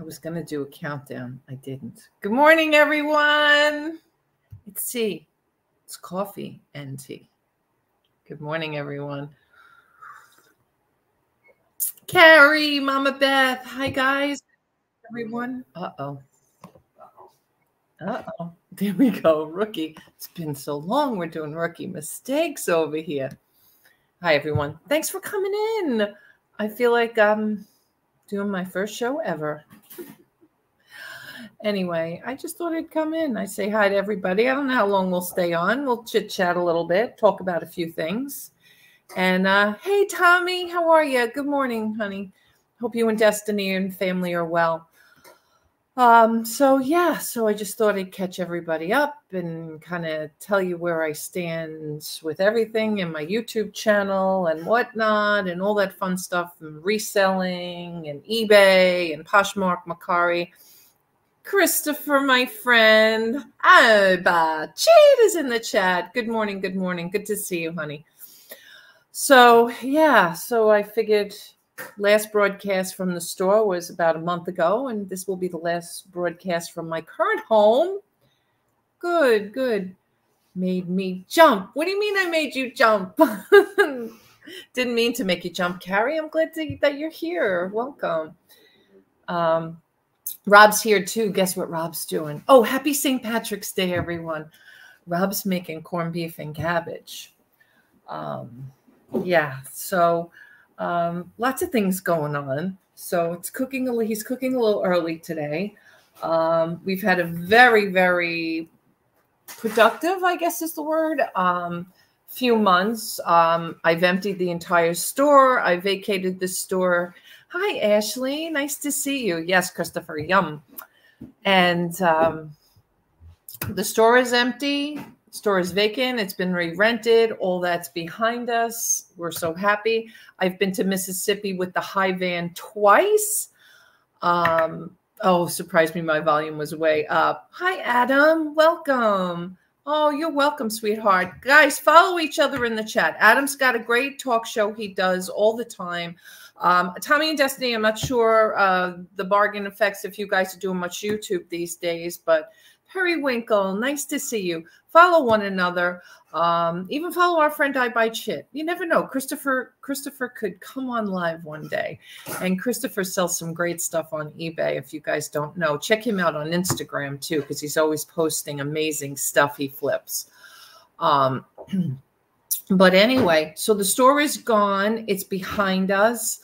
I was going to do a countdown. I didn't. Good morning, everyone. It's Tee. It's coffee and Tee. Good morning, everyone. Carrie, Mama Beth. Hi, guys. Everyone. Uh oh. Uh oh. There we go. Rookie. It's been so long. We're doing rookie mistakes over here. Hi, everyone. Thanks for coming in. I feel like I'm doing my first show ever. Anyway, I just thought I'd come in. I say hi to everybody. I don't know how long we'll stay on. We'll chit chat a little bit, talk about a few things. And uh, hey, Tommy, how are you? Good morning, honey. Hope you and Destiny and family are well. Um, so yeah, so I just thought I'd catch everybody up and kind of tell you where I stand with everything in my YouTube channel and whatnot and all that fun stuff and reselling and eBay and Poshmark Mercari. Christopher, my friend. Abba, Cheat is in the chat. Good morning, good morning. Good to see you, honey. So yeah, so I figured last broadcast from the store was about a month ago, and this will be the last broadcast from my current home. Good, good. Made me jump. What do you mean I made you jump? Didn't mean to make you jump, Carrie. I'm glad to, that you're here. Welcome. Um, Rob's here too. Guess what Rob's doing? Oh, happy St. Patrick's Day, everyone. Rob's making corned beef and cabbage. Um, yeah, so um, lots of things going on. So it's cooking. A, he's cooking a little early today. Um, we've had a very, very productive, I guess is the word, um, few months. Um, I've emptied the entire store. I vacated the store. Hi, Ashley. Nice to see you. Yes, Christopher. Yum. And um, the store is empty store is vacant. It's been re-rented. All that's behind us. We're so happy. I've been to Mississippi with the high van twice. Um, oh, surprised me. My volume was way up. Hi, Adam. Welcome. Oh, you're welcome, sweetheart. Guys, follow each other in the chat. Adam's got a great talk show he does all the time. Um, Tommy and Destiny, I'm not sure uh, the bargain effects if you guys are doing much YouTube these days, but Periwinkle, nice to see you. Follow one another. Um, even follow our friend I Buy Chit. You never know. Christopher Christopher could come on live one day. And Christopher sells some great stuff on eBay. If you guys don't know, check him out on Instagram too, because he's always posting amazing stuff he flips. Um, but anyway, so the store is gone. It's behind us.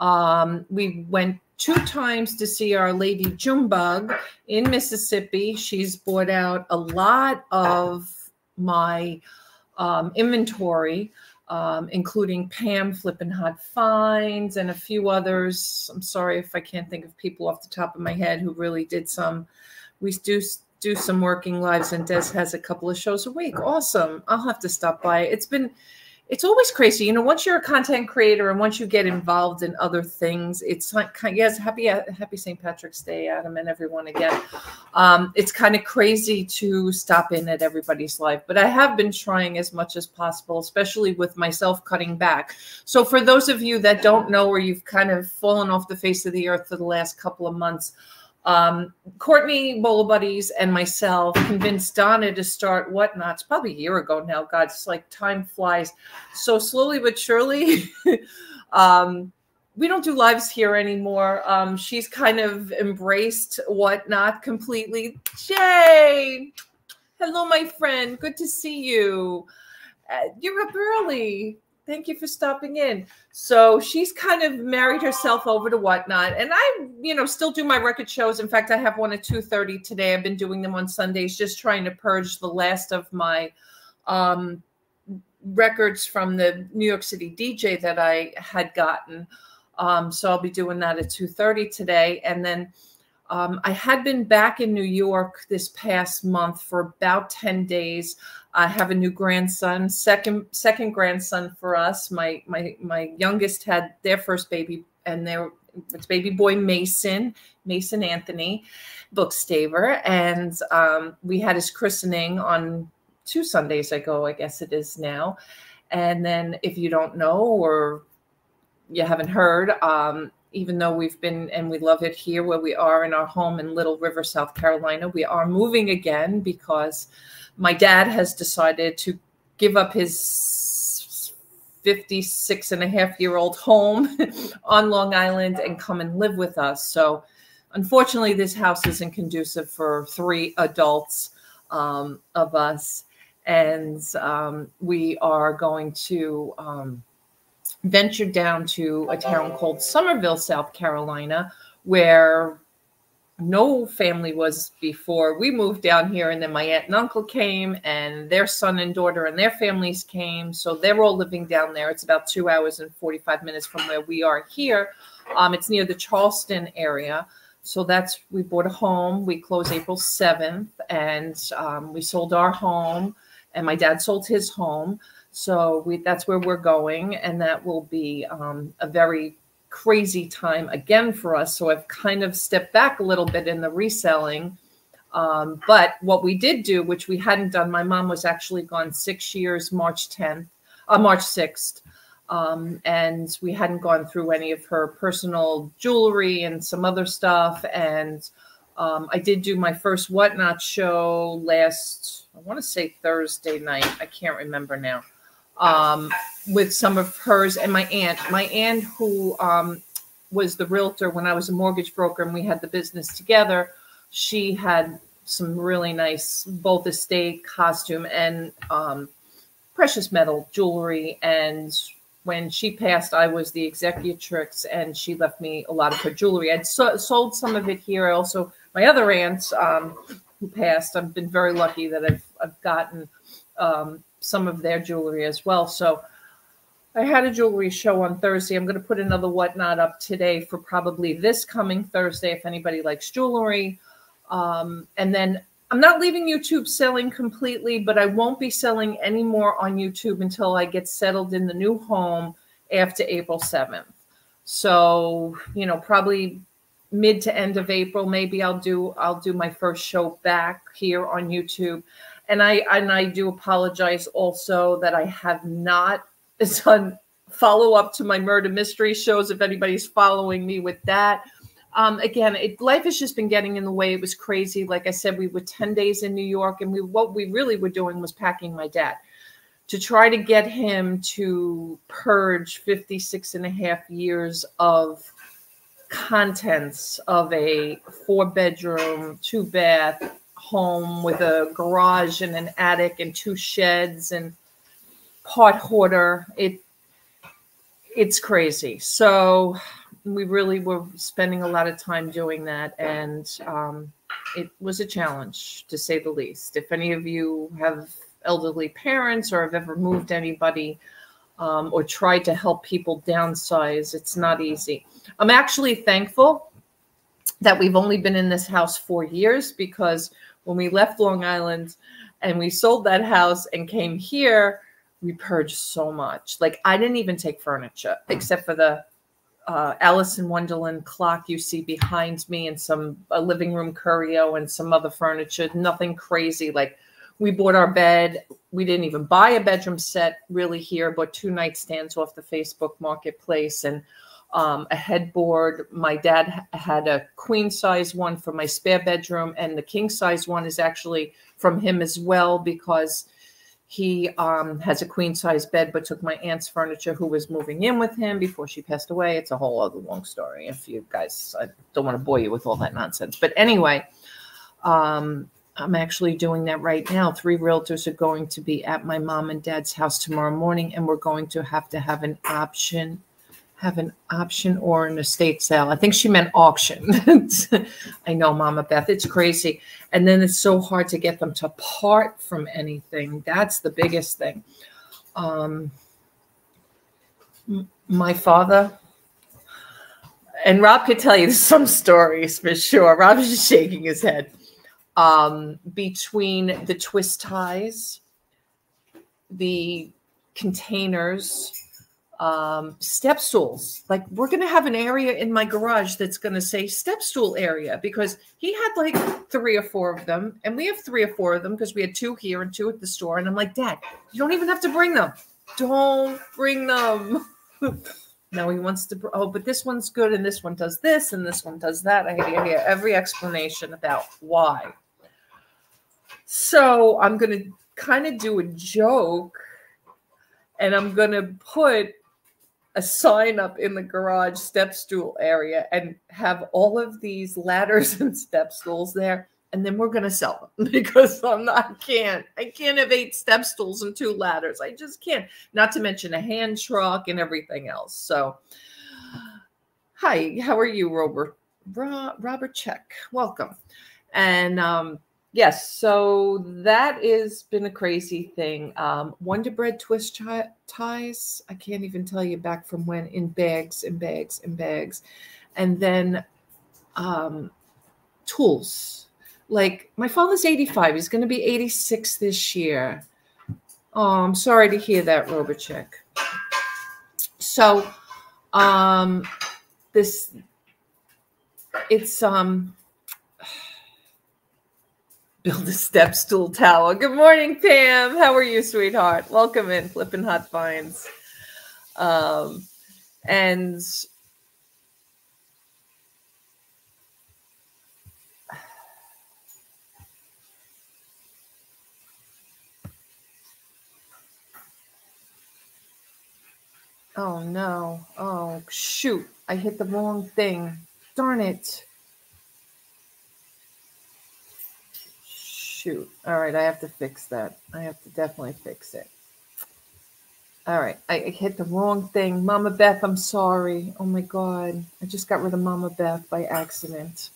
Um, we went two times to see Our Lady Junebug in Mississippi. She's bought out a lot of my um, inventory, um, including Pam Flippin' Hot Finds and a few others. I'm sorry if I can't think of people off the top of my head who really did some. We do do some working lives, and Des has a couple of shows a week. Awesome. I'll have to stop by. It's been it's always crazy. You know, once you're a content creator and once you get involved in other things, it's like, yes, happy, happy St. Patrick's Day, Adam, and everyone again. Um, it's kind of crazy to stop in at everybody's life, but I have been trying as much as possible, especially with myself cutting back. So, for those of you that don't know, or you've kind of fallen off the face of the earth for the last couple of months, um, Courtney Bowl Buddies and myself convinced Donna to start Whatnots probably a year ago now. God, it's like time flies. So slowly but surely, um, we don't do lives here anymore. Um, she's kind of embraced whatnot completely. Jay, hello, my friend. Good to see you. Uh, you're up early. Thank you for stopping in. So she's kind of married herself over to whatnot. And I, you know, still do my record shows. In fact, I have one at 2.30 today. I've been doing them on Sundays, just trying to purge the last of my um, records from the New York City DJ that I had gotten. Um, so I'll be doing that at 2.30 today. And then um, I had been back in New York this past month for about 10 days. I have a new grandson, second second grandson for us. My my my youngest had their first baby, and their it's baby boy Mason, Mason Anthony Bookstaver, and um, we had his christening on two Sundays ago, I guess it is now. And then, if you don't know or you haven't heard, um, even though we've been and we love it here where we are in our home in Little River, South Carolina, we are moving again because my dad has decided to give up his 56 and a half year old home on Long Island and come and live with us. So, unfortunately, this house isn't conducive for three adults um, of us. And um, we are going to um, venture down to a town called Summerville, South Carolina, where no family was before. We moved down here and then my aunt and uncle came and their son and daughter and their families came. So they're all living down there. It's about two hours and 45 minutes from where we are here. Um, it's near the charleston area. So that's we bought a home. We closed april 7th and um, we sold our home and my dad sold his home so we that's where we're going and that will be um, a very crazy time again for us. So I've kind of stepped back a little bit in the reselling. Um, but what we did do, which we hadn't done, my mom was actually gone six years, March 10th, uh, March 6th. Um, and we hadn't gone through any of her personal jewelry and some other stuff. And um, I did do my first whatnot show last, I want to say Thursday night. I can't remember now um, with some of hers and my aunt. My aunt, who um, was the realtor when I was a mortgage broker and we had the business together, she had some really nice both estate costume and um, precious metal jewelry. And when she passed, I was the executrix and she left me a lot of her jewelry. I'd so, sold some of it here. I also, my other aunt um, who passed, I've been very lucky that I've, I've gotten um, some of their jewelry as well. So I had a jewelry show on Thursday. I'm going to put another whatnot up today for probably this coming Thursday if anybody likes jewelry. Um, and then I'm not leaving YouTube selling completely, but I won't be selling any more on YouTube until I get settled in the new home after April 7th. So, you know, probably mid to end of April, maybe I'll do I'll do my first show back here on YouTube and I and I do apologize also that I have not done follow up to my murder mystery shows. If anybody's following me with that, um, again, it, life has just been getting in the way. It was crazy. Like I said, we were ten days in New York, and we what we really were doing was packing my dad to try to get him to purge 56 and a half years of contents of a four bedroom, two bath, home with a garage and an attic and two sheds and pot hoarder. It it's crazy. So we really were spending a lot of time doing that, and um, it was a challenge to say the least. If any of you have elderly parents or have ever moved anybody um, or tried to help people downsize, it's not easy. I'm actually thankful that we've only been in this house four years because when we left Long Island and we sold that house and came here, we purged so much. Like I didn't even take furniture except for the uh, Alice in Wonderland clock you see behind me and some a living room curio and some other furniture. Nothing crazy. Like we bought our bed. We didn't even buy a bedroom set really here, but two nightstands off the Facebook marketplace and um, a headboard. My dad had a queen size one for my spare bedroom, and the king size one is actually from him as well because he um, has a queen size bed, but took my aunt's furniture who was moving in with him before she passed away. It's a whole other long story. If you guys, I don't want to bore you with all that nonsense. But anyway, um, I'm actually doing that right now. Three realtors are going to be at my mom and dad's house tomorrow morning, and we're going to have to have an option have an option or an estate sale. I think she meant auction. I know, Mama Beth, it's crazy. And then it's so hard to get them to part from anything. That's the biggest thing. Um, my father, and Rob could tell you some stories for sure. Rob is just shaking his head. Um, between the twist ties, the containers, um, step stools. Like we're going to have an area in my garage that's going to say step stool area because he had like three or four of them, and we have three or four of them because we had two here and two at the store. And I'm like, Dad, you don't even have to bring them. Don't bring them. Now he wants to, oh, but this one's good and this one does this and this one does that. I hear every explanation about why. So I'm going to kind of do a joke and I'm going to put a sign up in the garage step stool area and have all of these ladders and step stools there and then we're going to sell them because I'm not, I can't, I can't have eight step stools and two ladders. I just can't, not to mention a hand truck and everything else. So, hi, how are you, Robert? Robert Check, welcome. And um, yes, so that has been a crazy thing. Um, Wonder Bread twist ties, I can't even tell you back from when, in bags and bags and bags. And then um, tools like my father's 85 he's going to be 86 this year oh i'm sorry to hear that robochick so um this it's um build a step stool tower good morning pam how are you sweetheart welcome in flipping hot finds um and Oh no. Oh shoot. I hit the wrong thing. Darn it. Shoot. All right, I have to fix that. I have to definitely fix it. All right, I, hit the wrong thing. Mama Beth, I'm sorry. Oh my God. I just got rid of Mama Beth by accident.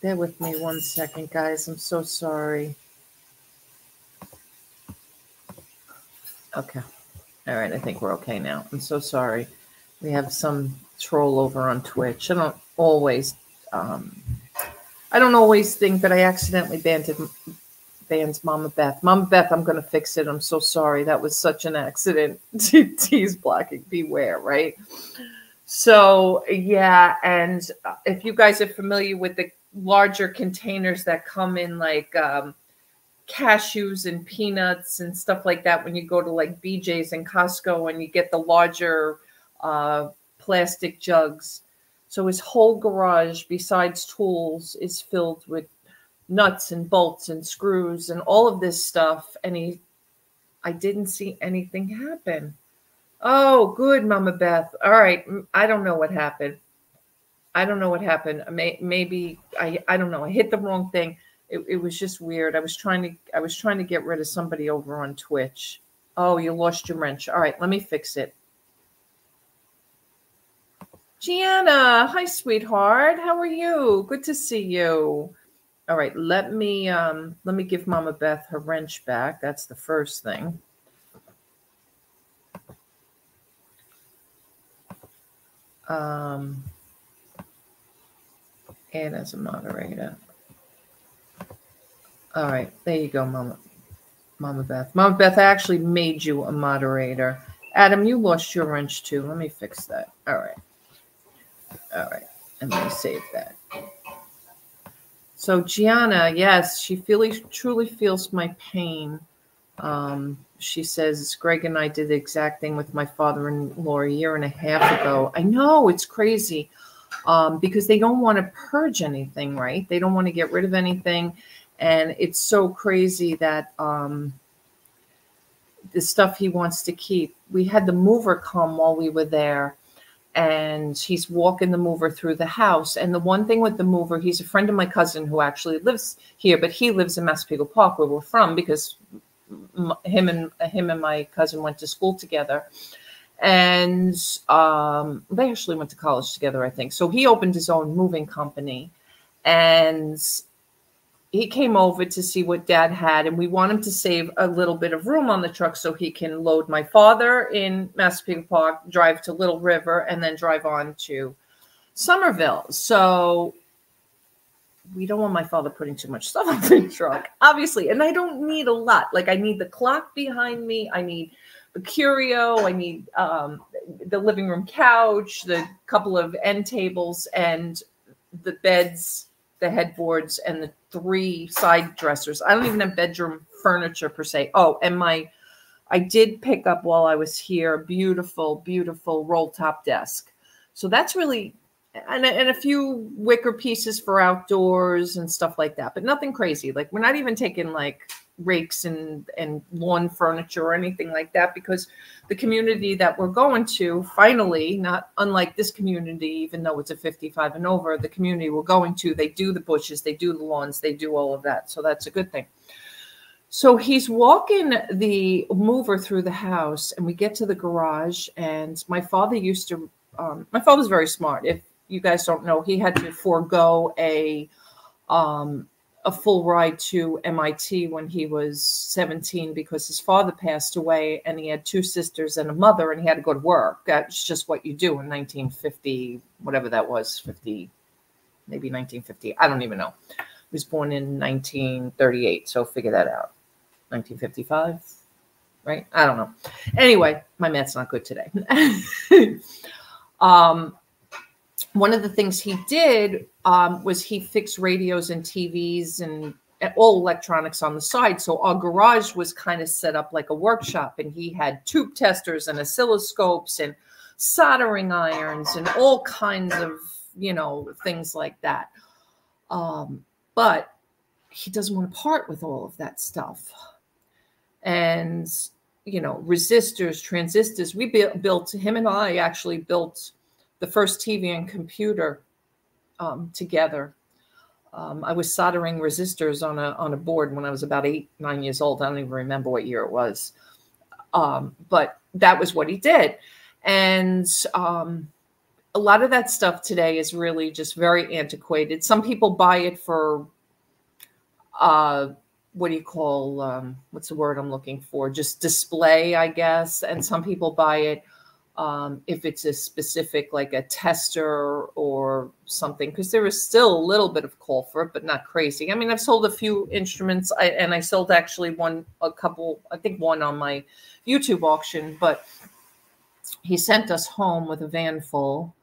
Bear with me one second, guys. I'm so sorry. Okay. All right, I think we're okay now. I'm so sorry. We have some troll over on Twitch. I don't always, um, I don't always think that I accidentally banned bans Mama Beth. Mama Beth, I'm going to fix it. I'm so sorry. That was such an accident. Tee's blocking, beware, right? So, yeah. And uh, if you guys are familiar with the larger containers that come in like, um, cashews and peanuts and stuff like that when you go to like BJ's and Costco and you get the larger uh, plastic jugs. So his whole garage, besides tools, is filled with nuts and bolts and screws and all of this stuff. And he, I didn't see anything happen. Oh, good, Mama Beth. All right. I don't know what happened. I don't know what happened. Maybe I, I don't know. I hit the wrong thing it, it was just weird. I was trying to I was trying to get rid of somebody over on Twitch. Oh, you lost your wrench. All right, let me fix it. Gianna, hi sweetheart. How are you? Good to see you. All right, let me um let me give Mama Beth her wrench back. That's the first thing. Um and as a moderator. All right, there you go, Mama. Mama Beth. Mama Beth, I actually made you a moderator. Adam, you lost your wrench too. Let me fix that. All right. All right. And let me save that. So Gianna, yes, she really truly feels my pain. Um, she says Greg and I did the exact thing with my father-in-law a year and a half ago. I know it's crazy um, because they don't want to purge anything, right? They don't want to get rid of anything and it's so crazy that um, the stuff he wants to keep. We had the mover come while we were there, and he's walking the mover through the house. And the one thing with the mover, he's a friend of my cousin who actually lives here, but he lives in Massapequa Park, where we're from, because him and him and my cousin went to school together and um, they actually went to college together, I think. So he opened his own moving company, and he came over to see what dad had and we want him to save a little bit of room on the truck so he can load my father in Massapequa Park, drive to Little River, and then drive on to Summerville. So we don't want my father putting too much stuff on the truck, obviously. And I don't need a lot. Like I need the clock behind me. I need the curio. I need um, the living room couch, the couple of end tables, and the beds the headboards and the three side dressers. I don't even have bedroom furniture per se. Oh, and my I did pick up while I was here a beautiful, beautiful roll top desk. So that's really and, and a few wicker pieces for outdoors and stuff like that, but nothing crazy. Like we're not even taking like rakes and and lawn furniture or anything like that because the community that we're going to finally not unlike this community even though it's a 55 and over the community we're going to they do the bushes they do the lawns they do all of that. So that's a good thing. So he's walking the mover through the house and we get to the garage and my father used to um, my father's very smart. If you guys don't know he had to forego a um, a full ride to MIT when he was 17 because his father passed away and he had two sisters and a mother and he had to go to work. That's just what you do in 1950, whatever that was, 50, maybe 1950. I don't even know. He was born in 1938, so figure that out. 1955, right? I don't know. Anyway, my math's not good today. um, one of the things he did um, was he fixed radios and TVs and all electronics on the side. So our garage was kind of set up like a workshop, and he had tube testers and oscilloscopes and soldering irons and all kinds of you know things like that. Um, but he doesn't want to part with all of that stuff. And you know, resistors, transistors. We built him and I actually built the first TV and computer um, together. Um, I was soldering resistors on a on a board when I was about eight nine years old. I don't even remember what year it was, um, but that was what he did, and um, a lot of that stuff today is really just very antiquated. Some people buy it for, uh, what do you call um, what's the word I'm looking for? Just display, I guess, and some people buy it um, if it's a specific like a tester or something because there is still a little bit of call for it but not crazy. I mean i've sold a few instruments I, and i sold actually one a couple i think one on my youtube auction but he sent us home with a van full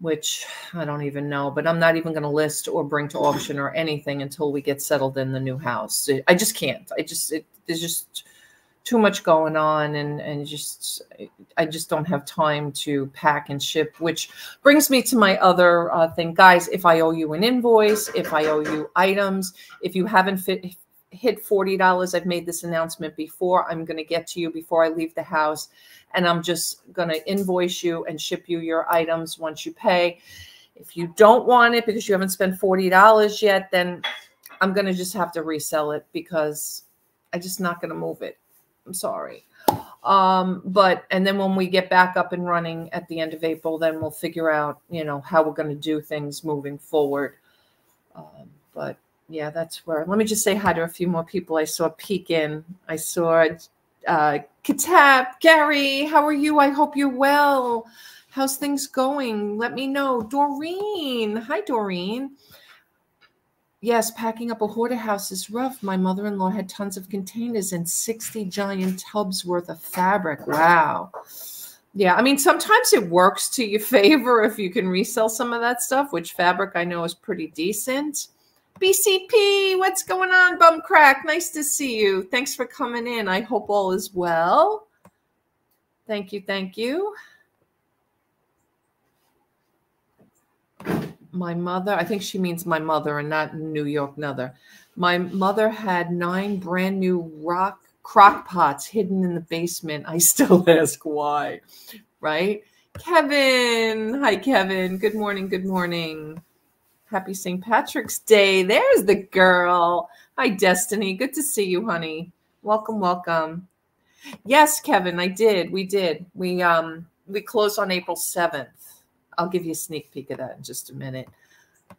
which i don't even know but i'm not even going to list or bring to auction or anything until we get settled in the new house. I just can't. I just it, just too much going on and and just i just don't have time to pack and ship which brings me to my other uh, thing. Guys if i owe you an invoice if i owe you items if you haven't fit, hit $40 i've made this announcement before i'm going to get to you before i leave the house and i'm just going to invoice you and ship you your items once you pay. If you don't want it because you haven't spent $40 yet then i'm going to just have to resell it because i'm just not going to move it I'm sorry. Um, but and then when we get back up and running at the end of April, then we'll figure out, you know, how we're going to do things moving forward. Um, but yeah, that's where. Let me just say hi to a few more people. I saw peek in. I saw uh, Kitab, Gary. How are you? I hope you're well. How's things going? Let me know. Doreen. Hi, Doreen. Yes, packing up a hoarder house is rough. My mother in law had tons of containers and 60 giant tubs worth of fabric. Wow. Yeah, I mean, sometimes it works to your favor if you can resell some of that stuff, which fabric I know is pretty decent. BCP, what's going on, Bum Crack? Nice to see you. Thanks for coming in. I hope all is well. Thank you. Thank you. My mother, I think she means my mother and not New York Nether. My mother had nine brand new rock crock pots hidden in the basement. I still ask why, right? Kevin. Hi, Kevin. Good morning. Good morning. Happy St. Patrick's Day. There's the girl. Hi, Destiny. Good to see you, honey. Welcome, welcome. Yes, Kevin, I did. We did. We um we closed on April 7th. I'll give you a sneak peek of that in just a minute.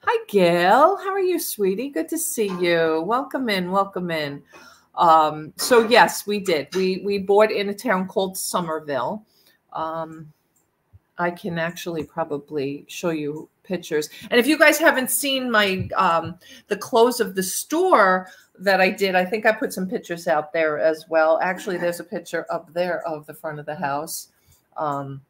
Hi, Gail. How are you, sweetie? Good to see you. Welcome in. Welcome in. Um, so yes, we did. We we bought in a town called Summerville. Um, I can actually probably show you pictures. And if you guys haven't seen my um, the close of the store that I did, I think I put some pictures out there as well. Actually, there's a picture up there of the front of the house. Um,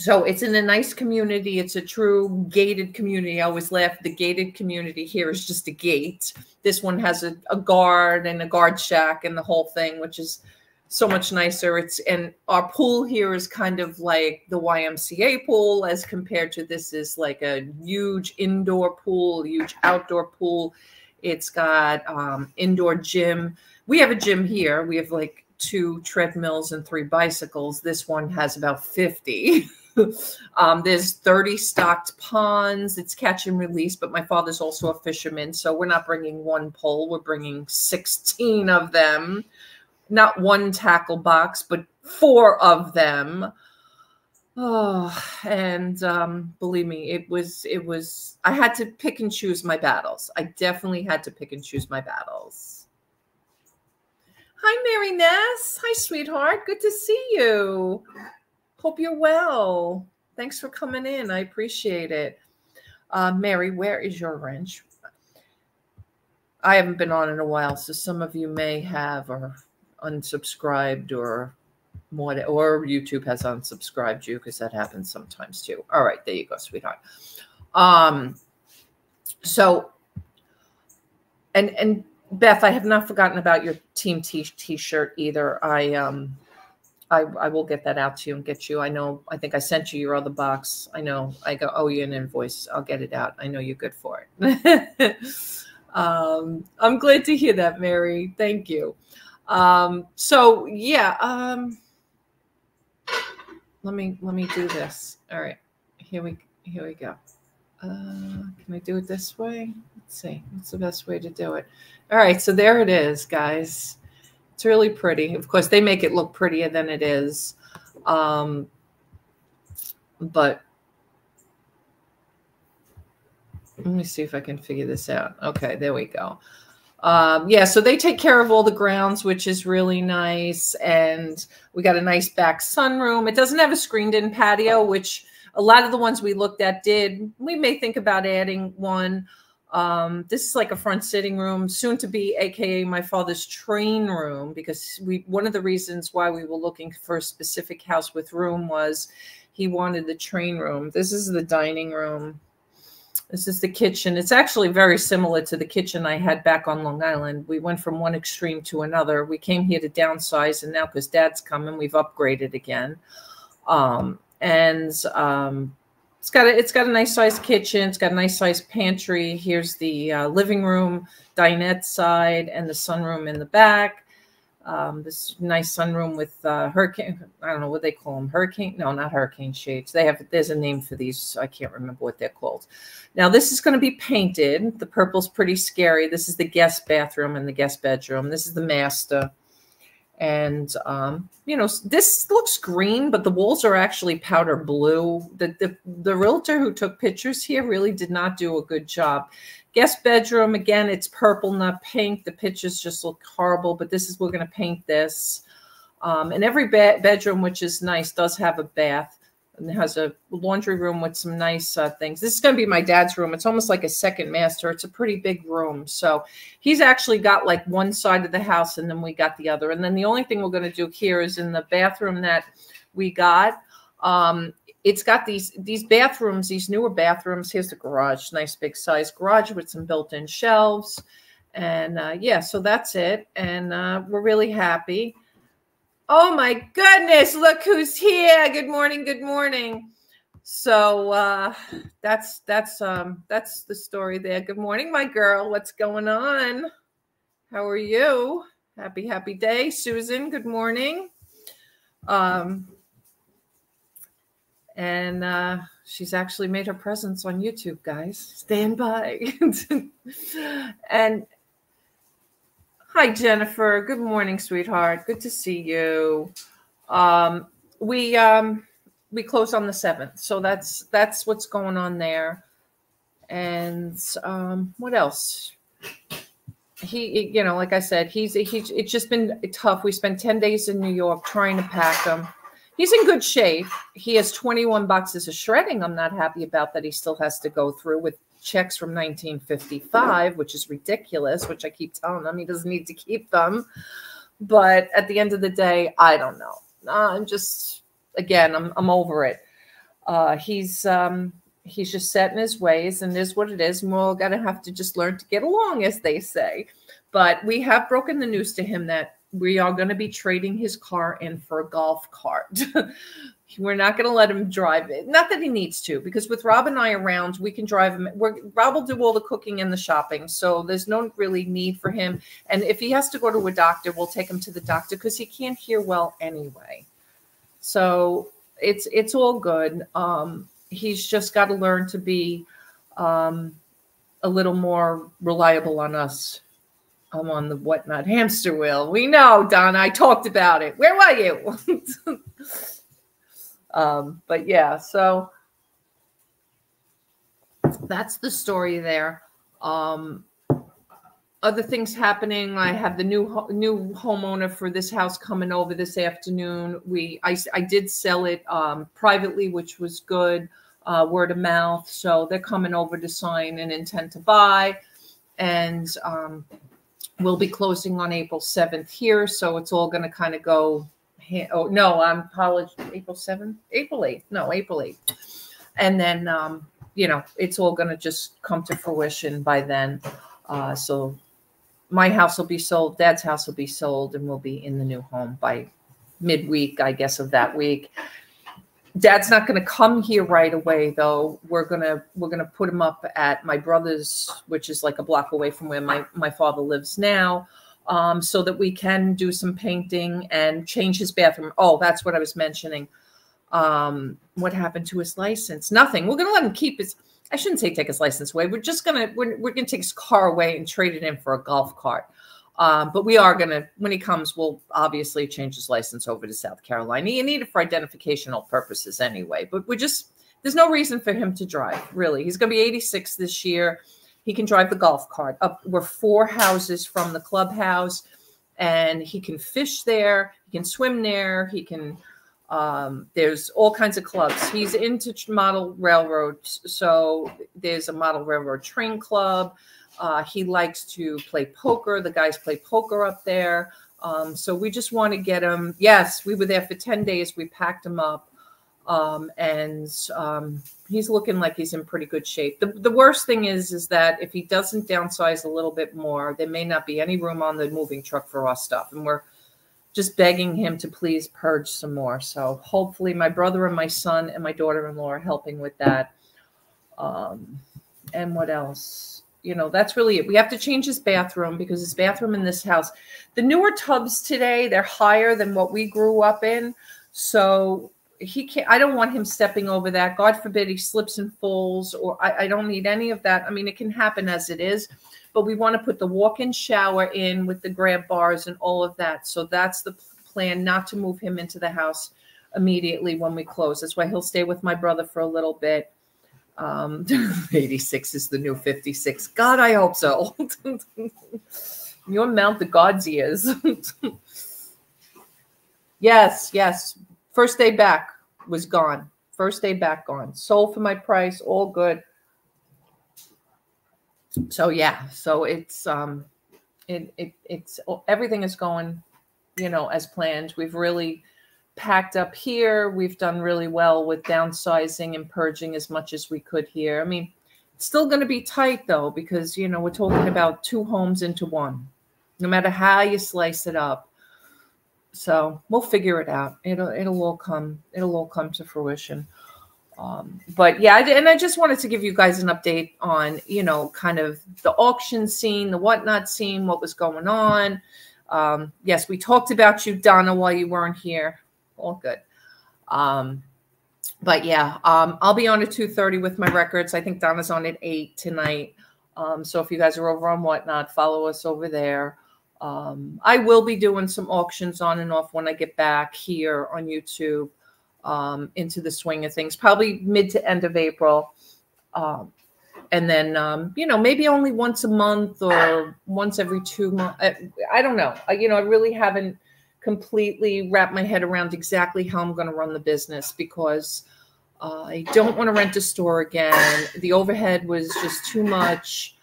so it's in a nice community. It's a true gated community. I always laugh. The gated community here is just a gate. This one has a, a guard and a guard shack and the whole thing, which is so much nicer. It's and our pool here is kind of like the YMCA pool as compared to this is like a huge indoor pool, huge outdoor pool. It's got um, indoor gym. We have a gym here. We have like two treadmills and three bicycles. This one has about 50. um, there's 30 stocked ponds. It's catch and release, but my father's also a fisherman. So we're not bringing one pole, we're bringing 16 of them. Not one tackle box, but four of them. Oh, and um, believe me, it was, it was, I had to pick and choose my battles. I definitely had to pick and choose my battles. Hi, Mary Ness. Hi, sweetheart. Good to see you. Hope you're well. Thanks for coming in. I appreciate it. Uh, Mary, where is your wrench? I haven't been on in a while, so some of you may have or unsubscribed or what, or YouTube has unsubscribed you because that happens sometimes too. All right, there you go, sweetheart. Um, so, and and Beth, I have not forgotten about your team t- t-shirt either. I um I, I will get that out to you and get you. I know, I think I sent you your other box. I know I go, oh, you an invoice. I'll get it out. I know you're good for it. um, I'm glad to hear that, Mary. Thank you. Um, so yeah, um, let me, let me do this. All right, here we, here we go. Uh, can I do it this way? Let's see. What's the best way to do it? All right, so there it is, guys. It's really pretty. Of course, they make it look prettier than it is. Um, but let me see if I can figure this out. Okay, there we go. Um, yeah, so they take care of all the grounds, which is really nice. And we got a nice back sunroom. It doesn't have a screened in patio, which a lot of the ones we looked at did. We may think about adding one. Um, this is like a front sitting room, soon to be AKA my father's train room, because we one of the reasons why we were looking for a specific house with room was he wanted the train room. This is the dining room. This is the kitchen. It's actually very similar to the kitchen I had back on Long Island. We went from one extreme to another. We came here to downsize, and now because dad's coming, we've upgraded again. Um, and um, it's got a, it's got a nice sized kitchen. It's got a nice sized pantry. Here's the uh, living room, dinette side, and the sunroom in the back. Um, this nice sunroom with uh, hurricane. I don't know what they call them. Hurricane? No, not hurricane shades. They have. There's a name for these. I can't remember what they're called. Now this is going to be painted. The purple's pretty scary. This is the guest bathroom and the guest bedroom. This is the master. And, um, you know, this looks green, but the walls are actually powder blue. The, the, the realtor who took pictures here really did not do a good job. Guest bedroom, again, it's purple, not pink. The pictures just look horrible, but this is, we're going to paint this. Um, and every bedroom, which is nice, does have a bath and has a laundry room with some nice uh, things. This is going to be my dad's room. It's almost like a second master. It's a pretty big room. So he's actually got like one side of the house and then we got the other. And then the only thing we're going to do here is in the bathroom that we got. Um, it's got these these bathrooms, these newer bathrooms. Here's the garage, nice big size garage with some built-in shelves. And uh, yeah, so that's it. And uh, we're really happy. Oh my goodness, look who's here. Good morning, good morning. So uh that's that's um that's the story there. Good morning, my girl. What's going on? How are you? Happy, happy day. Susan, good morning. Um and uh she's actually made her presence on YouTube, guys. Stand by. and Hi, Jennifer. Good morning, sweetheart. Good to see you. Um, we um, we close on the seventh, so that's that's what's going on there. And um, what else? He, you know, like I said, he's he's it's just been tough. We spent ten days in New York trying to pack him. He's in good shape. He has 21 boxes of shredding. I'm not happy about that. He still has to go through with checks from 1955, which is ridiculous, which I keep telling him he doesn't need to keep them. But at the end of the day, I don't know. I'm just, again, I'm, I'm over it. uh, he's um, he's just set in his ways, and is what it is. And we're all gonna have to just learn to get along, as they say. But we have broken the news to him that we are going to be trading his car in for a golf cart. We're not going to let him drive it. Not that he needs to, because with Rob and I around, we can drive him. We're, Rob will do all the cooking and the shopping, so there's no really need for him. And if he has to go to a doctor, we'll take him to the doctor because he can't hear well anyway. So it's it's all good. Um, he's just got to learn to be um, a little more reliable on us. I'm on the whatnot hamster wheel. We know, Don. I talked about it. Where were you? Um, but yeah, so that's the story there. Um, other things happening. I have the new new homeowner for this house coming over this afternoon. We I, I did sell it um, privately, which was good, uh, word of mouth. So they're coming over to sign an intent to buy, and um, we'll be closing on April seventh here. So it's all going to kind of go oh no, I'm college April 7th, April 8th. No, April 8th. And then um, you know, it's all gonna just come to fruition by then. Uh, so my house will be sold, dad's house will be sold, and we'll be in the new home by midweek, I guess, of that week. Dad's not going to come here right away, though. We're gonna we're gonna put him up at my brother's, which is like a block away from where my my father lives now um, so that we can do some painting and change his bathroom. Oh, that's what I was mentioning. Um, what happened to his license? Nothing. We're going to let him keep his. I shouldn't say take his license away. We're just gonna we're, we're gonna take his car away and trade it in for a golf cart. Um, but we are gonna when he comes, we'll obviously change his license over to South Carolina. You need it for identificational purposes anyway. But we just there's no reason for him to drive. Really, he's gonna be 86 this year. He can drive the golf cart up. We're four houses from the clubhouse, and he can fish there. He can swim there. He can. Um, there's all kinds of clubs. He's into model railroads, so there's a model railroad train club. Uh, he likes to play poker. The guys play poker up there. Um, so we just want to get him. Yes, we were there for 10 days. We packed him up. Um, and um, he's looking like he's in pretty good shape. The, the worst thing is, is that if he doesn't downsize a little bit more, there may not be any room on the moving truck for our stuff. And we're just begging him to please purge some more. So hopefully my brother and my son and my daughter-in-law are helping with that. Um, and what else? You know, that's really it. We have to change his bathroom because his bathroom in this house, the newer tubs today, they're higher than what we grew up in. So he can't i don't want him stepping over that. God forbid he slips and falls or I, I, don't need any of that. I mean it can happen as it is but we want to put the walk-in shower in with the grab bars and all of that. So that's the plan not to move him into the house immediately when we close. That's why he'll stay with my brother for a little bit. Um 86 is the new 56 god i hope so. You mount the god's ears. Yes yes First day back was gone. First day back gone. Sold for my price, all good. So yeah, so it's um it, it it's everything is going, you know, as planned. We've really packed up here. We've done really well with downsizing and purging as much as we could here. I mean, it's still going to be tight though because you know, we're talking about two homes into one. No matter how you slice it up so we'll figure it out. It'll it'll all come it'll all come to fruition. Um, but yeah, and I just wanted to give you guys an update on you know kind of the auction scene, the whatnot scene, what was going on. Um, yes, we talked about you, Donna, while you weren't here. All good. Um, but yeah, um, I'll be on at two thirty with my records. I think Donna's on at eight tonight. Um, so if you guys are over on whatnot, follow us over there. Um, I will be doing some auctions on and off when I get back here on YouTube um, into the swing of things, probably mid to end of April. Um, and then, um, you know, maybe only once a month or once every two months. I, I don't know. I, you know, I really haven't completely wrapped my head around exactly how I'm going to run the business because uh, I don't want to rent a store again. The overhead was just too much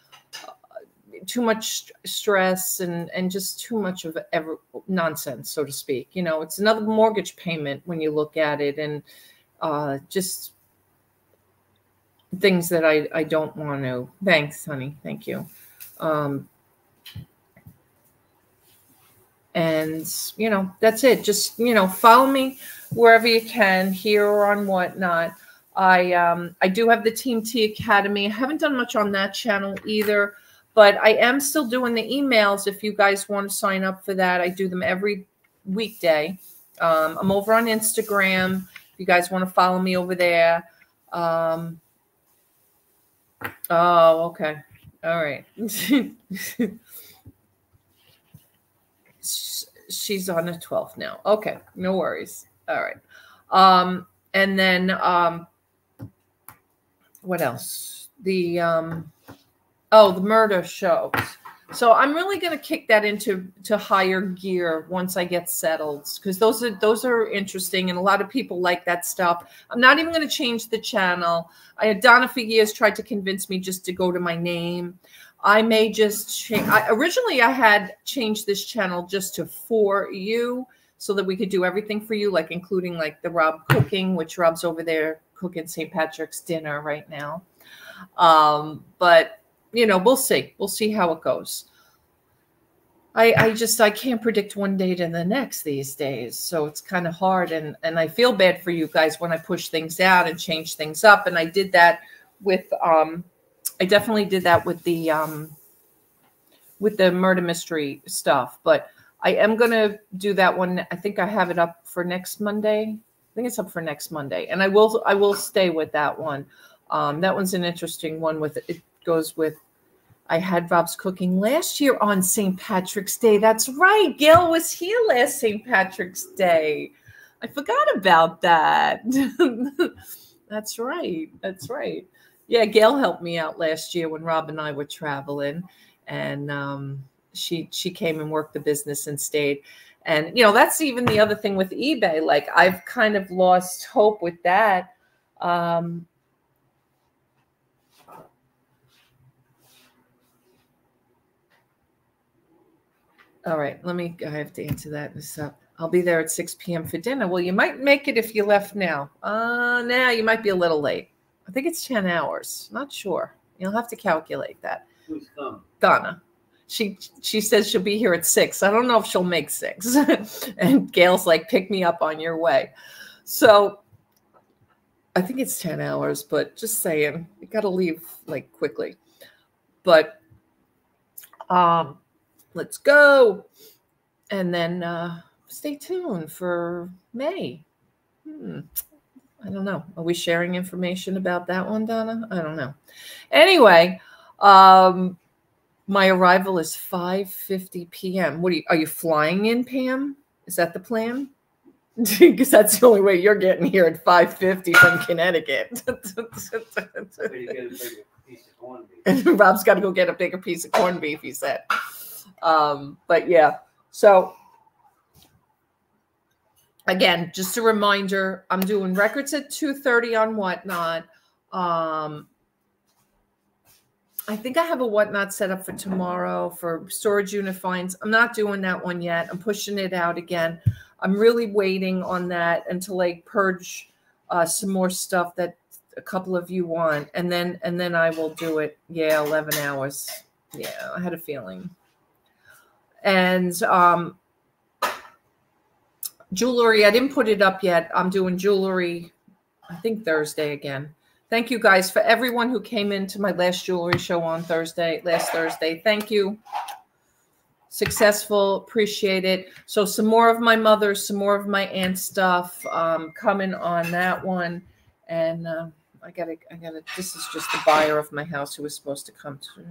too much stress and and just too much of ever nonsense so to speak you know it's another mortgage payment when you look at it and uh, just things that I, I don't want to. Thanks, honey. Thank you. Um, and you know that's it just you know follow me wherever you can here or on whatnot i um i do have the team Tee academy i haven't done much on that channel either but i am still doing the emails if you guys want to sign up for that i do them every weekday um, i'm over on instagram if you guys want to follow me over there um oh okay all right she's on a 12th now. Okay, no worries. All right. Um, and then um, what else? The um, oh, the murder shows. So I'm really going to kick that into to higher gear once I get settled because those are those are interesting and a lot of people like that stuff. I'm not even going to change the channel. I had Donna Figgy has tried to convince me just to go to my name. I may just change. I, originally, I had changed this channel just to for you so that we could do everything for you, like including like the Rob cooking, which Rob's over there cooking St. Patrick's dinner right now. Um, but you know, we'll see. We'll see how it goes. I, I just I can't predict one day to the next these days, so it's kind of hard, and and I feel bad for you guys when I push things out and change things up, and I did that with um I definitely did that with the um, with the murder mystery stuff, but I am gonna do that one. I think I have it up for next Monday. I think it's up for next Monday, and I will I will stay with that one. Um, that one's an interesting one. With it goes with I had Rob's cooking last year on St. Patrick's Day. That's right. Gail was here last St. Patrick's Day. I forgot about that. That's right. That's right. Yeah, Gail helped me out last year when Rob and I were traveling, and um, she she came and worked the business and stayed. And you know, that's even the other thing with eBay. Like I've kind of lost hope with that. Um, all right, let me. I have to answer that. This up. I'll be there at 6 p.m. for dinner. Well, you might make it if you left now. Uh, now you might be a little late. I think it's 10 hours. Not sure. You'll have to calculate that. Who's come? Donna. She she says she'll be here at six. I don't know if she'll make six. and Gail's like, pick me up on your way. So I think it's 10 hours, but just saying, you gotta leave like quickly. But um let's go. And then uh stay tuned for May. Hmm. I don't know. Are we sharing information about that one, Donna? I don't know. Anyway, um, my arrival is 5:50 p.m. What are you are you flying in, Pam? Is that the plan? because that's the only way you're getting here at 5:50 from Connecticut. Rob's got to go get a bigger piece of corned beef, he said. Um, but yeah, so again, just a reminder, I'm doing records at 2.30 on Whatnot. Um, I think I have a Whatnot set up for tomorrow for storage unit finds. I'm not doing that one yet. I'm pushing it out again. I'm really waiting on that until I purge uh, some more stuff that a couple of you want, and then and then I will do it. Yeah, 11 hours. Yeah, I had a feeling. And um, jewelry. I didn't put it up yet. I'm doing jewelry, I think Thursday again. Thank you guys for everyone who came into my last jewelry show on Thursday, last Thursday. Thank you. Successful, appreciate it. So some more of my mother's, some more of my aunt stuff um, coming on that one. And uh, I gotta, I gotta, this is just the buyer of my house who was supposed to come to.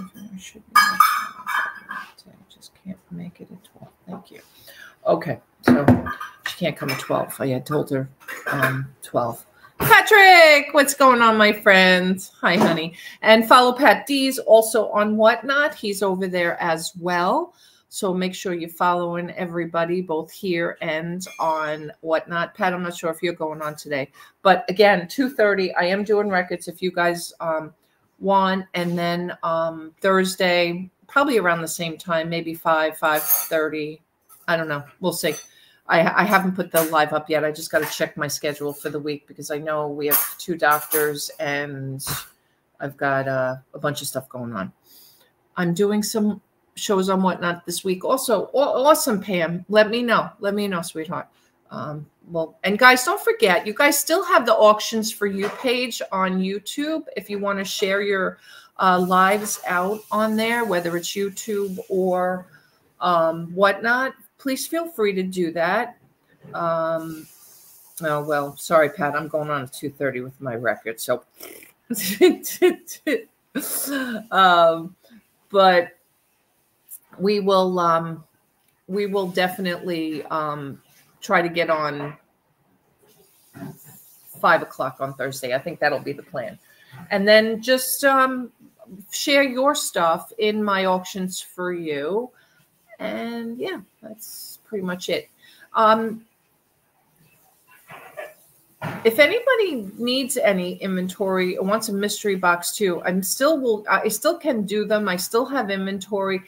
I just can't make it at 12. Thank you. Okay, so she can't come at 12. I had told her um, 12. Patrick, what's going on, my friends? Hi, honey. And follow Pat D's also on Whatnot. He's over there as well. So make sure you're following everybody, both here and on Whatnot. Pat, I'm not sure if you're going on today. But again, 2.30, I am doing records if you guys um, want. And then um, Thursday, probably around the same time, maybe 5, 5.30. I don't know. We'll see. I, I haven't put the live up yet. I just got to check my schedule for the week because I know we have two doctors and I've got uh, a bunch of stuff going on. I'm doing some shows on whatnot this week. Also, awesome, Pam. Let me know. Let me know, sweetheart. Um, well, and guys, don't forget, you guys still have the auctions for you page on YouTube. If you want to share your uh, lives out on there, whether it's YouTube or um, whatnot, please feel free to do that. Um, oh well, sorry, Pat. I'm going on at two thirty with my record, so. um, but we will um, we will definitely um, try to get on five o'clock on Thursday. I think that'll be the plan, and then just um, share your stuff in my auctions for you and yeah, that's pretty much it. Um, if anybody needs any inventory or wants a mystery box too, I'm still will I still can do them. I still have inventory,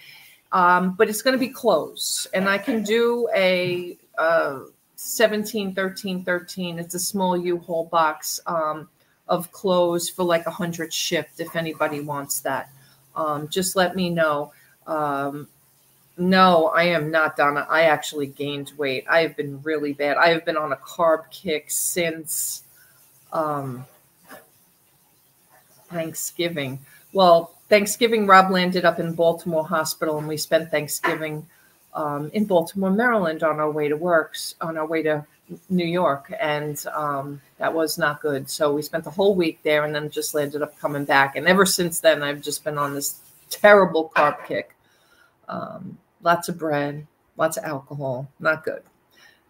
um, but it's going to be closed, and I can do a, a 17, 13, 13. It's a small U-Haul box um, of clothes for like a hundred shipped. If anybody wants that, um, just let me know. Um, no, I am not, Donna. I actually gained weight. I have been really bad. I have been on a carb kick since um, Thanksgiving. Well, Thanksgiving, Rob landed up in Baltimore Hospital, and we spent Thanksgiving um, in Baltimore, Maryland, on our way to work, on our way to New York, and um, that was not good. So we spent the whole week there, and then just landed up coming back. And ever since then, I've just been on this terrible carb kick. Um, lots of bread, lots of alcohol. Not good.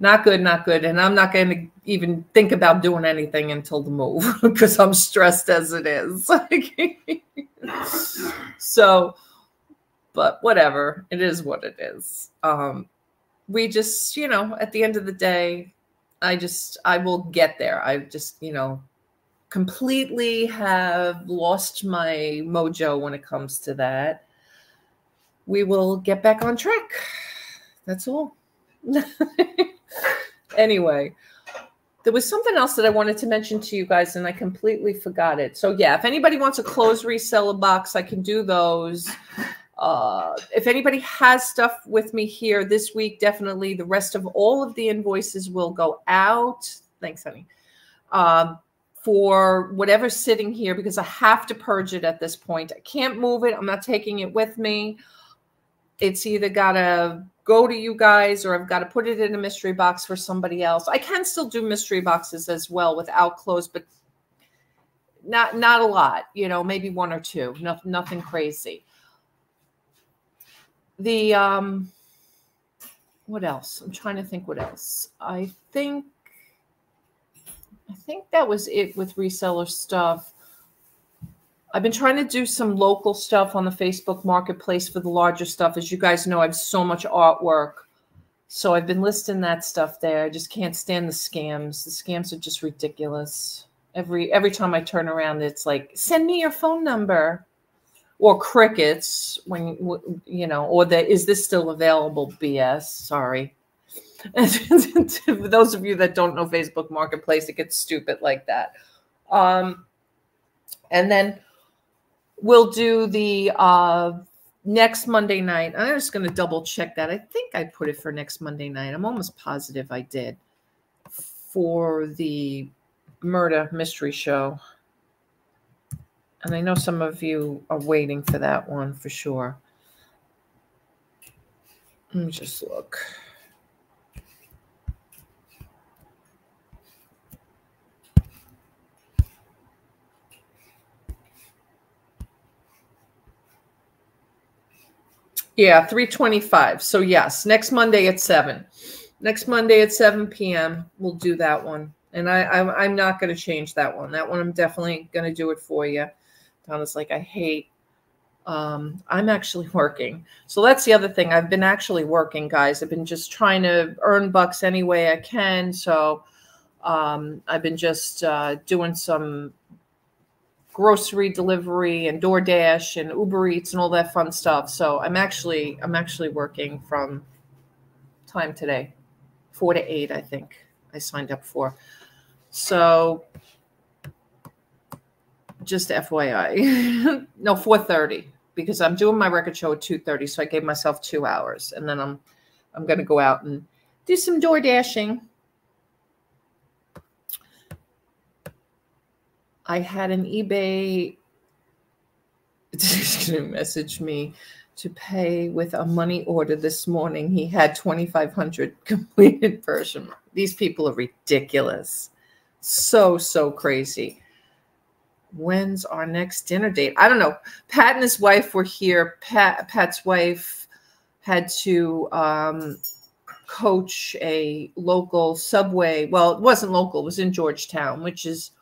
Not good, not good. And I'm not going to even think about doing anything until the move because I'm stressed as it is. so, but whatever. It is what it is. Um, we just, you know, at the end of the day, I just, I will get there. I just, you know, completely have lost my mojo when it comes to that we will get back on track. That's all. anyway, there was something else that I wanted to mention to you guys, and I completely forgot it. So, yeah, if anybody wants a closed reseller box, I can do those. Uh, if anybody has stuff with me here this week, definitely the rest of all of the invoices will go out. Thanks, honey. Um, for whatever's sitting here because I have to purge it at this point. I can't move it. I'm not taking it with me it's either got to go to you guys or I've got to put it in a mystery box for somebody else. I can still do mystery boxes as well without clothes, but not not a lot, you know, maybe one or two, no, nothing crazy. The um what else? I'm trying to think what else. I think I think that was it with reseller stuff. I've been trying to do some local stuff on the Facebook marketplace for the larger stuff. As you guys know, I have so much artwork. So I've been listing that stuff there. I just can't stand the scams. The scams are just ridiculous. Every every time I turn around, it's like, send me your phone number. Or crickets when you know, or the is this still available BS? Sorry. For those of you that don't know Facebook Marketplace, it gets stupid like that. Um, and then we'll do the uh, next Monday night. I'm just going to double check that. I think I put it for next Monday night. I'm almost positive I did for the murder mystery show. And I know some of you are waiting for that one for sure. Let me just look. Yeah, 325. So yes, next Monday at 7. Next Monday at 7 p.m. We'll do that one. And I, I'm, I'm not going to change that one. That one, I'm definitely going to do it for you. Donna's like, I hate. Um, I'm actually working. So that's the other thing. I've been actually working, guys. I've been just trying to earn bucks any way I can. So um, I've been just uh, doing some grocery delivery and DoorDash and Uber Eats and all that fun stuff. So I'm actually I'm actually working from time today, four to eight, I think I signed up for. So just FYI, no, 4:30 because I'm doing my record show at 2:30, so I gave myself two hours, and then I'm I'm going to go out and do some door dashing. I had an eBay message me to pay with a money order this morning. He had 2,500 completed version. These people are ridiculous. So, so crazy. When's our next dinner date? I don't know. Pat and his wife were here. Pat, Pat's wife had to um, coach a local subway. Well, it wasn't local, it was in Georgetown, which is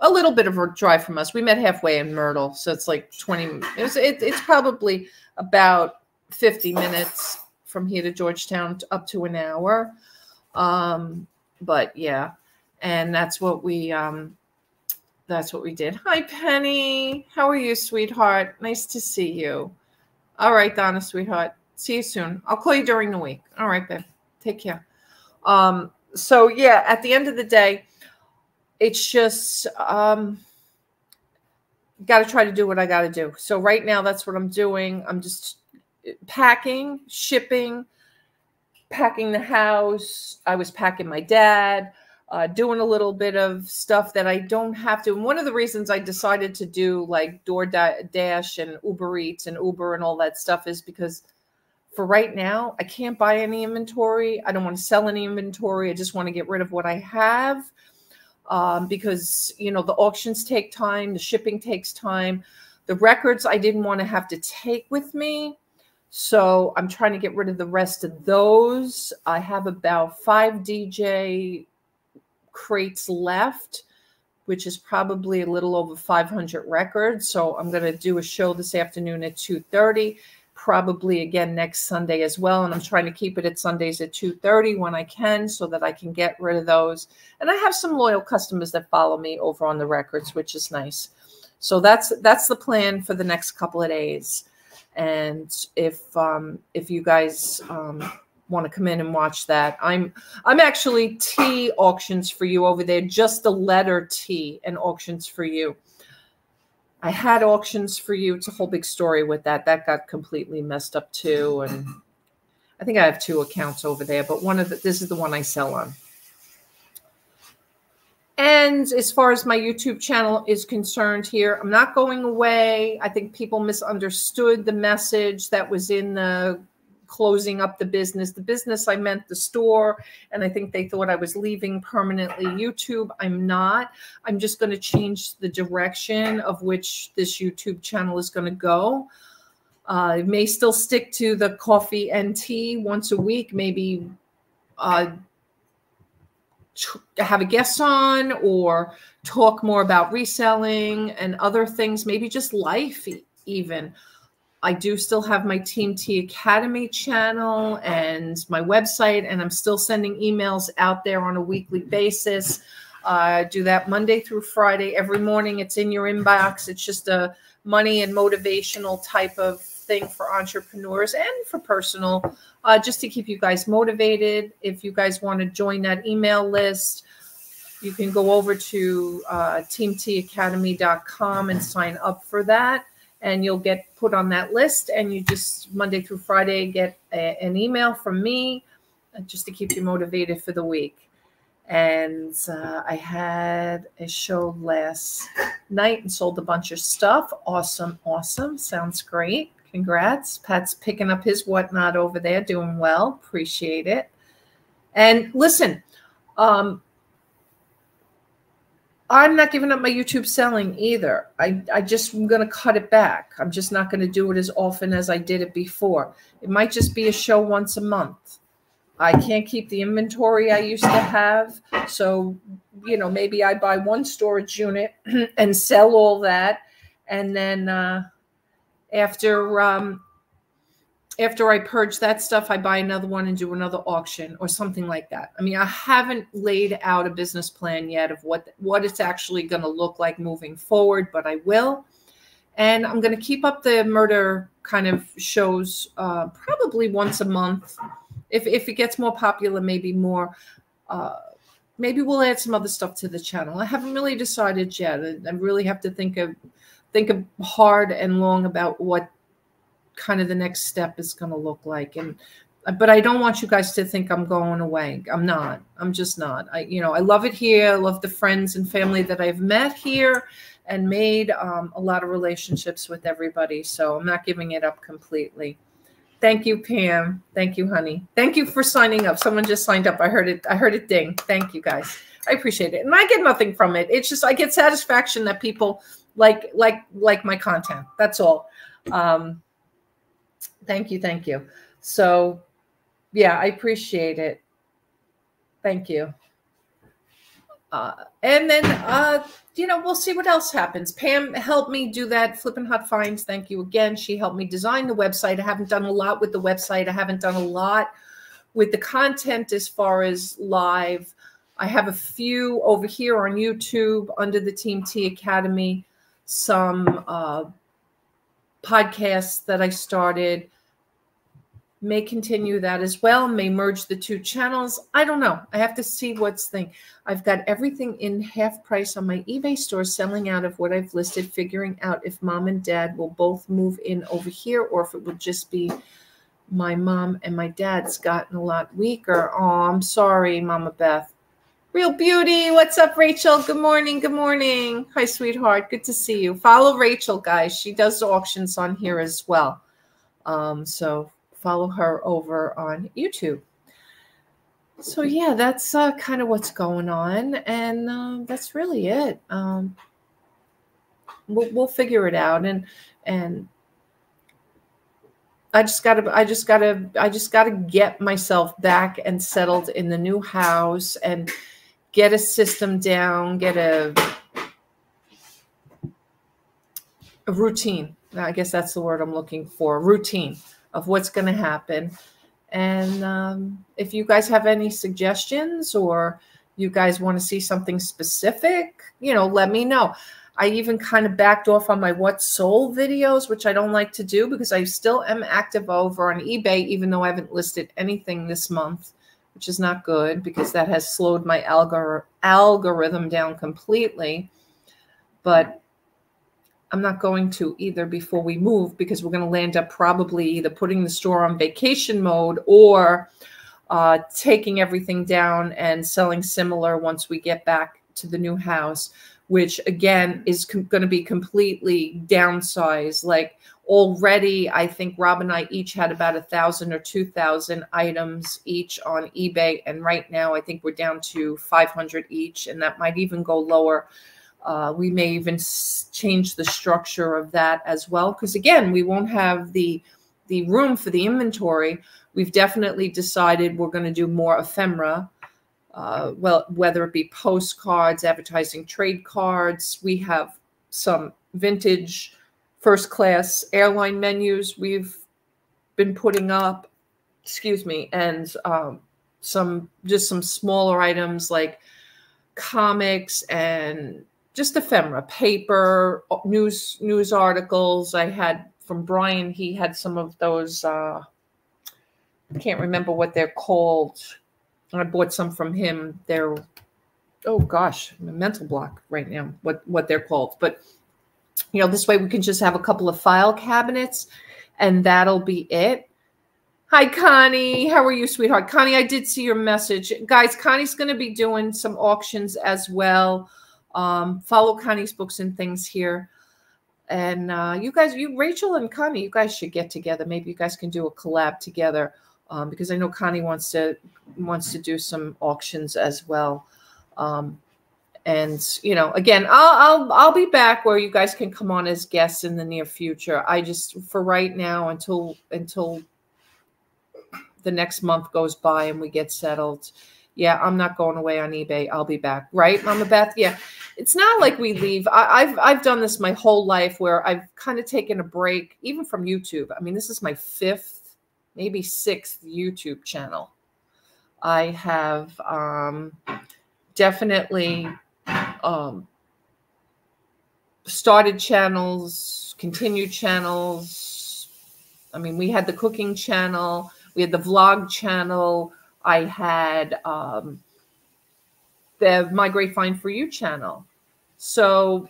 a little bit of a drive from us. We met halfway in Myrtle, so it's like 20 it was it, it's probably about 50 minutes from here to Georgetown to up to an hour. Um, but yeah, and that's what we um that's what we did. Hi Penny. How are you, sweetheart? Nice to see you. All right, Donna, sweetheart. See you soon. I'll call you during the week. All right, babe. Take care. Um, so yeah, at the end of the day, it's just um got to try to do what I got to do. So right now that's what I'm doing. I'm just packing, shipping, packing the house. I was packing my dad, uh, doing a little bit of stuff that I don't have to. And one of the reasons I decided to do like DoorDash and Uber Eats and Uber and all that stuff is because for right now, I can't buy any inventory. I don't want to sell any inventory. I just want to get rid of what I have um, because you know the auctions take time, the shipping takes time. The records I didn't want to have to take with me. So I'm trying to get rid of the rest of those. I have about five DJ crates left, which is probably a little over 500 records. So I'm going to do a show this afternoon at 2.30 probably again next Sunday as well. And I'm trying to keep it at Sundays at 2:30 when I can so that I can get rid of those. And I have some loyal customers that follow me over on the records, which is nice. So that's that's the plan for the next couple of days. And if um, if you guys um, want to come in and watch that, I'm I'm actually T auctions for you over there, just the letter T and auctions for you. I had auctions for you. It's a whole big story with that. That got completely messed up too. And I think I have two accounts over there, but one of the, this is the one I sell on. And as far as my YouTube channel is concerned here, I'm not going away. I think people misunderstood the message that was in the closing up the business. The business, I meant the store. And I think they thought I was leaving permanently YouTube. I'm not. I'm just going to change the direction of which this YouTube channel is going to go. Uh, I may still stick to the coffee and Tee once a week, maybe uh, have a guest on or talk more about reselling and other things, maybe just life even. I do still have my Team Tee Academy channel and my website, and I'm still sending emails out there on a weekly basis. I uh, do that Monday through Friday every morning. It's in your inbox. It's just a money and motivational type of thing for entrepreneurs and for personal, uh, just to keep you guys motivated. If you guys want to join that email list, you can go over to uh, teamteeacademy.com and sign up for that and you'll get put on that list and you just monday through friday get a, an email from me uh, just to keep you motivated for the week. And uh, i had a show last night and sold a bunch of stuff. Awesome awesome. Sounds great. Congrats. Pat's picking up his whatnot over there doing well. Appreciate it. And listen um, I'm not giving up my YouTube selling either. I, I just am going to cut it back. I'm just not going to do it as often as I did it before. It might just be a show once a month. I can't keep the inventory I used to have. So, you know, maybe I buy one storage unit and sell all that. And then uh, after um, after I purge that stuff, I buy another one and do another auction or something like that. I mean, I haven't laid out a business plan yet of what what it's actually going to look like moving forward, but I will. And I'm going to keep up the murder kind of shows uh, probably once a month if if it gets more popular, maybe more. Uh, maybe we'll add some other stuff to the channel. I haven't really decided yet. I really have to think of think of hard and long about what kind of the next step is going to look like and but I don't want you guys to think I'm going away. I'm not. I'm just not. I, you know, I love it here. I love the friends and family that I've met here and made um, a lot of relationships with everybody. So I'm not giving it up completely. Thank you, Pam. Thank you, honey. Thank you for signing up. Someone just signed up. I heard it. I heard it ding. Thank you, guys. I appreciate it. And I get nothing from it. It's just I get satisfaction that people like like like my content. That's all. Um, thank you. Thank you. So yeah, I appreciate it. Thank you. Uh, and then, uh, you know, we'll see what else happens. Pam helped me do that. Flippin' Hot Finds. Thank you again. She helped me design the website. I haven't done a lot with the website. I haven't done a lot with the content as far as live. I have a few over here on YouTube under the Team Tee Academy, some uh, podcasts that I started may continue that as well, may merge the two channels. I don't know. I have to see what's thing. I've got everything in half price on my eBay store selling out of what I've listed, figuring out if mom and dad will both move in over here or if it would just be my mom and my dad's gotten a lot weaker. Oh, I'm sorry, Mama Beth. Real beauty. What's up, Rachel? Good morning. Good morning. Hi, sweetheart. Good to see you. Follow Rachel, guys. She does auctions on here as well. Um, so follow her over on YouTube. So yeah, that's uh, kind of what's going on, and uh, that's really it. Um, we'll, we'll figure it out, and and I just gotta, I just gotta, I just gotta get myself back and settled in the new house, and get a system down, get a a routine. I guess that's the word I'm looking for. Routine of what's going to happen. And um, if you guys have any suggestions or you guys want to see something specific, you know, let me know. I even kind of backed off on my What Sold videos, which I don't like to do because I still am active over on eBay, even though I haven't listed anything this month, which is not good because that has slowed my algor algorithm down completely. But I'm not going to either before we move because we're going to land up probably either putting the store on vacation mode or uh, taking everything down and selling similar once we get back to the new house, which again is going to be completely downsized. Like already, I think Rob and I each had about a thousand or two thousand items each on eBay, and right now I think we're down to 500 each, and that might even go lower uh, we may even change the structure of that as well, because again, we won't have the the room for the inventory. We've definitely decided we're going to do more ephemera, uh, well, whether it be postcards, advertising trade cards. We have some vintage first class airline menus we've been putting up, excuse me, and um, some just some smaller items like comics and just ephemera, paper, news news articles. I had from Brian. He had some of those. Uh, I can't remember what they're called. I bought some from him. They're oh gosh, a mental block right now. What what they're called, but you know, this way we can just have a couple of file cabinets, and that'll be it. Hi, Connie. How are you, sweetheart? Connie, I did see your message. Guys, Connie's going to be doing some auctions as well. Um, follow Connie's books and things here. And uh, you guys, you Rachel and Connie, you guys should get together. Maybe you guys can do a collab together um, because I know Connie wants to wants to do some auctions as well. Um, and you know, again, I'll I'll I'll be back where you guys can come on as guests in the near future. I just for right now until until the next month goes by and we get settled yeah, I'm not going away on eBay. I'll be back. Right, Mama Beth? Yeah. It's not like we leave. I, have I've done this my whole life where I've kind of taken a break, even from YouTube. I mean, this is my fifth, maybe sixth YouTube channel. I have um, definitely um, started channels, continued channels. I mean, we had the cooking channel We had the vlog channel. I had um, the My Great Find for You channel. So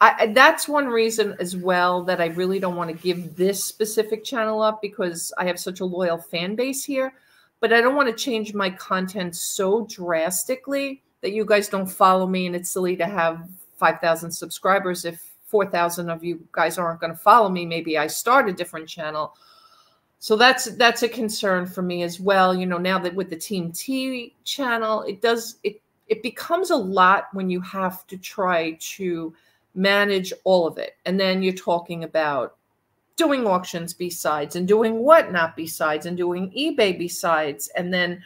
I, that's one reason as well that I really don't want to give this specific channel up because I have such a loyal fan base here. But I don't want to change my content so drastically that you guys don't follow me. And it's silly to have 5,000 subscribers if 4,000 of you guys aren't going to follow me. Maybe I start a different channel. So that's that's a concern for me as well. You know, now that with the Team Tee channel, it does it it becomes a lot when you have to try to manage all of it. And then you're talking about doing auctions besides and doing whatnot besides and doing eBay besides. And then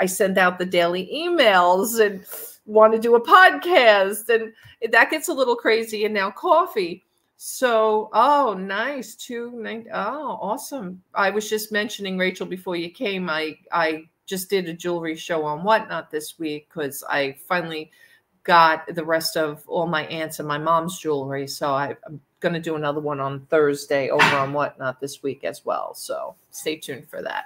I send out the daily emails and want to do a podcast. And that gets a little crazy. And now coffee. So, oh, nice. Two, oh, awesome. I was just mentioning, Rachel, before you came, I, I just did a jewelry show on whatnot this week because I finally – got the rest of all my aunts and my mom's jewelry. So I, am going to do another one on Thursday over on whatnot this week as well. So stay tuned for that.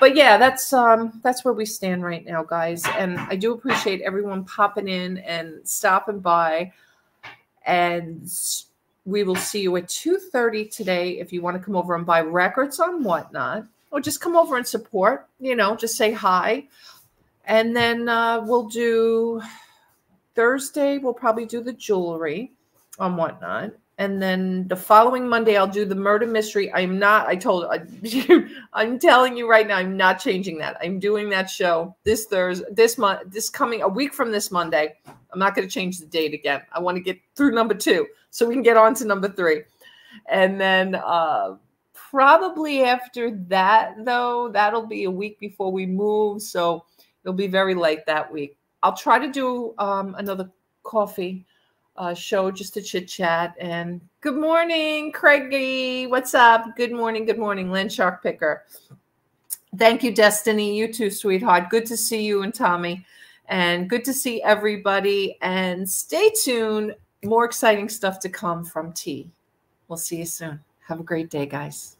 But yeah, that's um that's where we stand right now, guys. And I do appreciate everyone popping in and stopping by. And we will see you at 2:30 today if you want to come over and buy records on whatnot, or just come over and support, you know, just say hi. And then uh, we'll do Thursday, we'll probably do the jewelry on whatnot. And then the following Monday, I'll do the murder mystery. I'm not, I told, I'm telling you right now, I'm not changing that. I'm doing that show this Thursday, this month, this coming, a week from this Monday. I'm not going to change the date again. I want to get through number two so we can get on to number three. And then uh, probably after that, though, that'll be a week before we move. So it'll be very late that week. I'll try to do um, another coffee uh, show just to chit chat. And good morning, Craigie. What's up? Good morning. Good morning, Lynn Shark Picker. Thank you, Destiny. You too, sweetheart. Good to see you and Tommy. And good to see everybody. And stay tuned. More exciting stuff to come from Tee. We'll see you soon. Have a great day, guys.